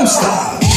lifestyle.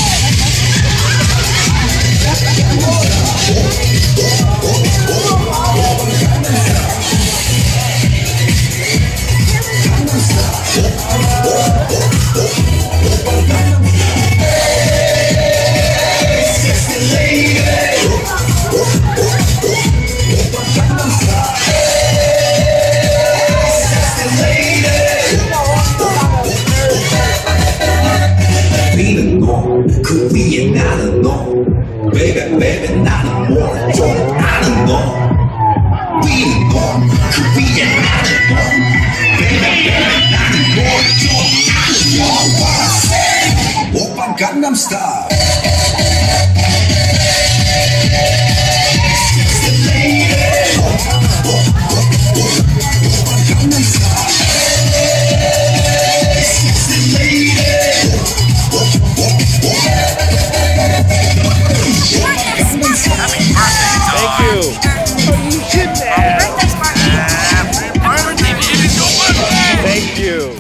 me and I don't know. Baby, baby, not anymore. Don't, I don't know. Being born could be an animal. Baby, baby, not anymore. Don't, I don't know. What I said, Oppan Gangnam Style.